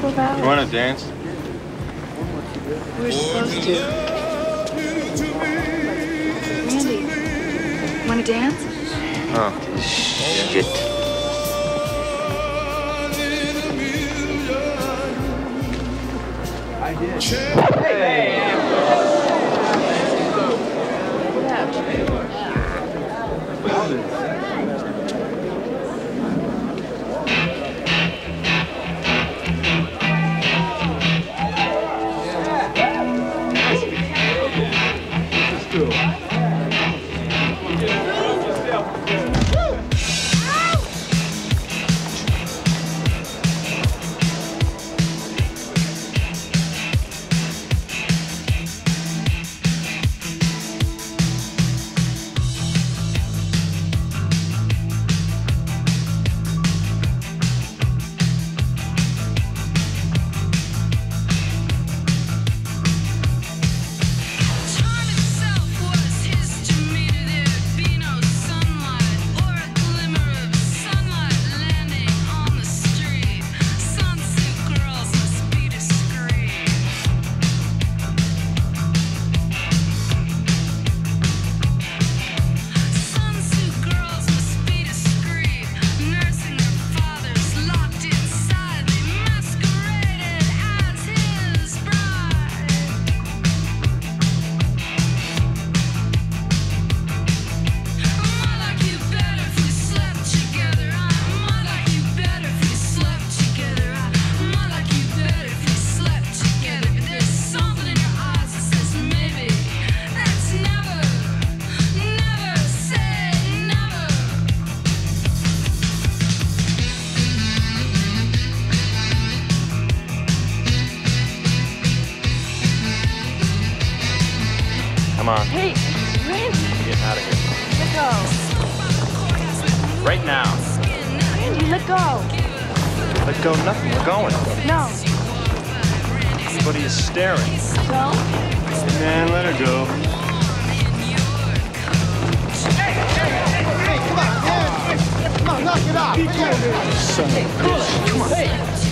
couple of hours. You want to dance? We're supposed to. Randy, want to dance? Oh. Shit. Time Come on. Hey, Randy, We're out of here. let go. Right now. Randy, let go. Let go nothing. We're going. No. Everybody is staring. So? Man, let her go. Hey hey, hey! come on, knock it off. Son of a bitch. Come on.